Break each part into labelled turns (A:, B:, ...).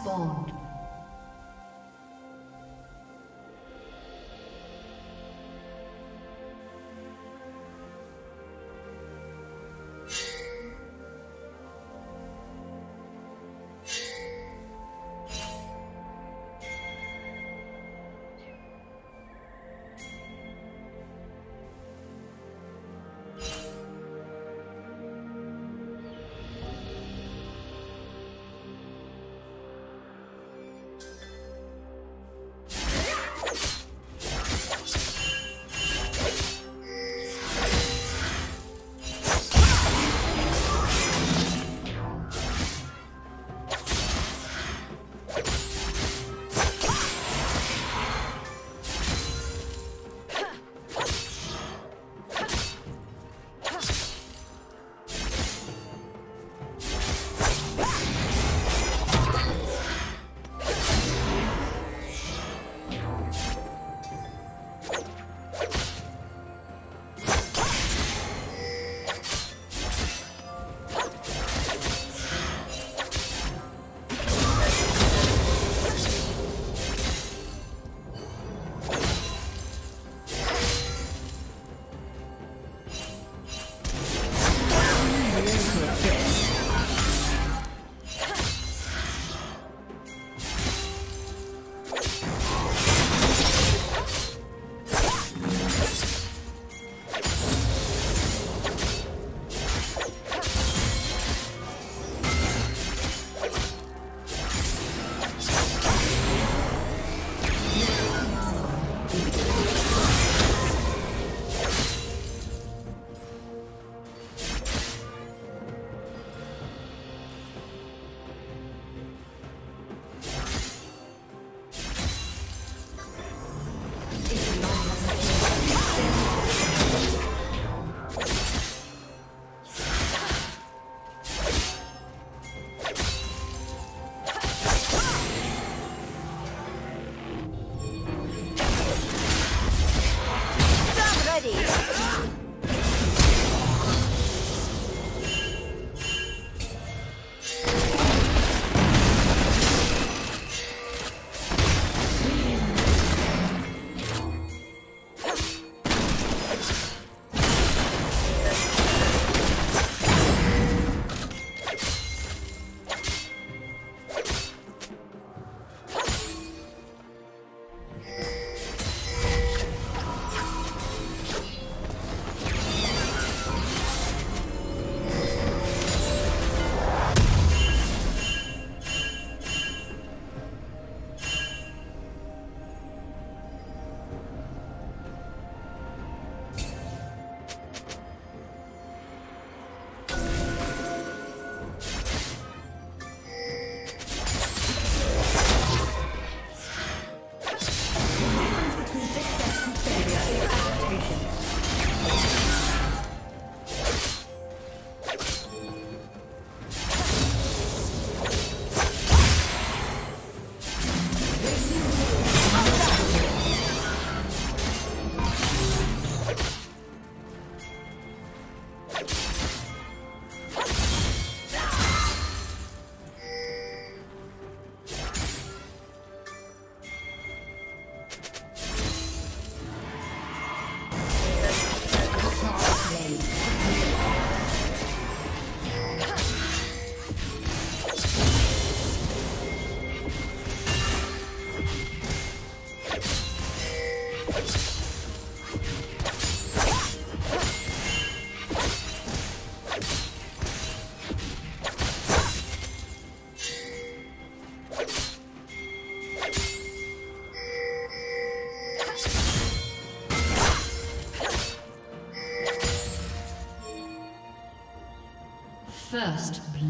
A: Spawned.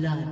A: Blood.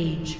A: Rampage.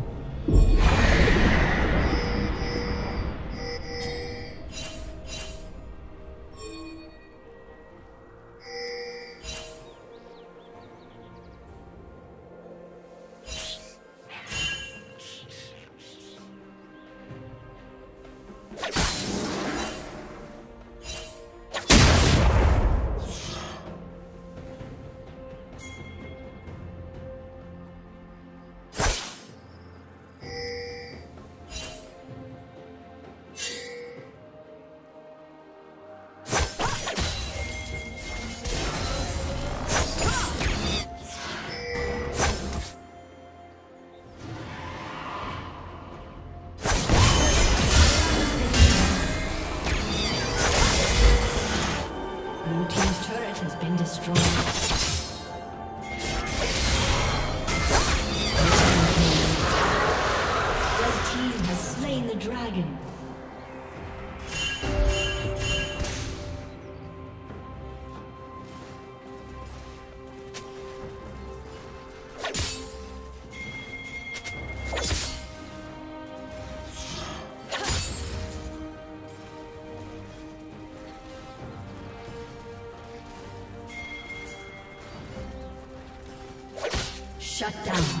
A: Shut down.